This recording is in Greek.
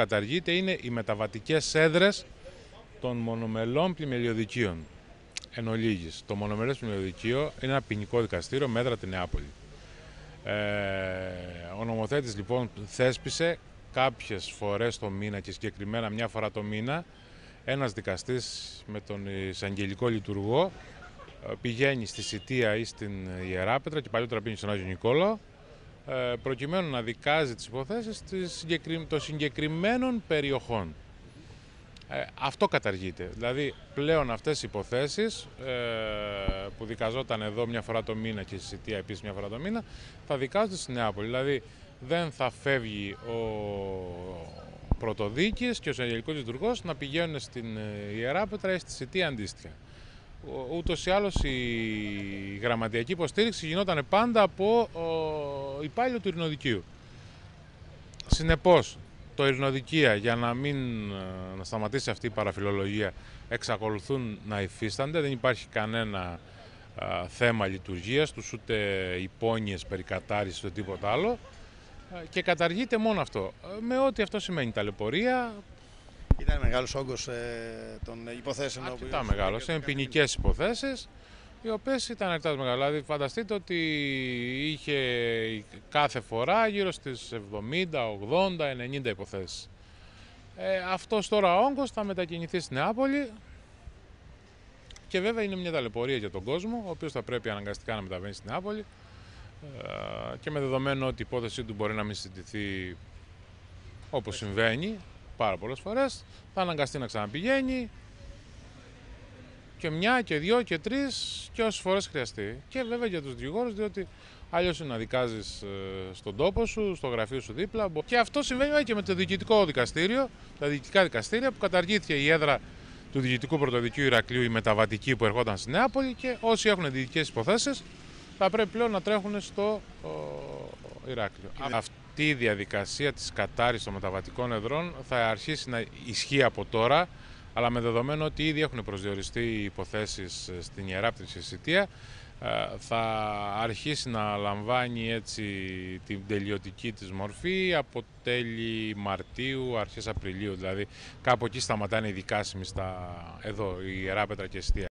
καταργείται είναι οι μεταβατικές έδρες των μονομελών πλημελιωδικείων. Εν ολίγης, το μονομελές πλημελιωδικείο είναι ένα ποινικό δικαστήριο μέτρα την Νεάπολη. Ε, ο νομοθέτης λοιπόν θέσπισε κάποιες φορές το μήνα και συγκεκριμένα μια φορά το μήνα ένας δικαστής με τον εισαγγελικό λειτουργό ε, πηγαίνει στη Σιτία ή στην Ιεράπετρα και παλιότερα πήγαινε στον Άγιο Νικόλο ε, προκειμένου να δικάζει τις υποθέσεις των συγκεκριμένων περιοχών. Ε, αυτό καταργείται. Δηλαδή πλέον αυτές οι υποθέσεις ε, που δικαζόταν εδώ μια φορά το μήνα και στη Σιτία επίσης μια φορά το μήνα θα δικάζονται στη Νεάπολη. Δηλαδή δεν θα φεύγει ο πρωτοδίκης και ο Αγγελικός Λειτουργός να πηγαίνουν στην Ιεράπετρα ή στη Σιτία αντίστοιχα ούτως ή άλλως η γραμματιακή υποστήριξη γινόταν πάντα από υπάλληλο του ειρηνοδικείου. Συνεπώς, το ειρηνοδικεία για να μην να σταματήσει αυτή η παραφιλολογία εξακολουθούν να υφίστανται, δεν υπάρχει κανένα θέμα λειτουργίας τους, ούτε υπόνοιες περί κατάρρισης, ούτε τίποτα άλλο και καταργείται μόνο αυτό. Με ό,τι αυτό σημαίνει ταλαιπωρία, ήταν μεγάλος όγκος ε, των υποθέσεων. Αρκετά μεγάλος. Είναι ποινικές υποθέσεις, οι οποίες ήταν αρκετά μεγάλε. Δηλαδή, φανταστείτε ότι είχε κάθε φορά γύρω στις 70, 80, 90 υποθέσεις. Ε, Αυτός τώρα ο όγκος θα μετακινηθεί στην Νεάπολη και βέβαια είναι μια ταλαιπωρία για τον κόσμο, ο οποίος θα πρέπει αναγκαστικά να μεταβαίνει στην Νεάπολη ε, και με δεδομένο ότι η υπόθεσή του μπορεί να μην συζητηθεί όπως συμβαίνει πάρα πολλές φορές. Θα αναγκαστεί να ξαναπηγαίνει και μια και δύο και τρεις και όσες φορές χρειαστεί. Και βέβαια για τους δικηγόρους, διότι αλλιώς είναι να δικάζεις ε, στον τόπο σου, στο γραφείο σου δίπλα. Και αυτό συμβαίνει και με το διοικητικό δικαστήριο, τα διοικητικά δικαστήρια που καταργήθηκε η έδρα του Διοικητικού Πρωτοδικείου Ηρακλείου, η μεταβατική που ερχόταν στη Νεάπολη και όσοι έχουν διοικητικές υποθέσεις θα πρέπει πλέον να τρέχουν στο Ηράκλειο αυτή η διαδικασία της κατάρρησης των μεταβατικών εδρών θα αρχίσει να ισχύει από τώρα, αλλά με δεδομένο ότι ήδη έχουν προσδιοριστεί οι υποθέσεις ε, στην Ιεράπτυξη Σιτία, ε, θα αρχίσει να λαμβάνει έτσι την τελειωτική της μορφή από τέλη Μαρτίου, αρχές Απριλίου, δηλαδή κάπου εκεί σταματάνε οι δικάσιμοι στα, εδώ, η Ιεράπετρα και η Σιτία.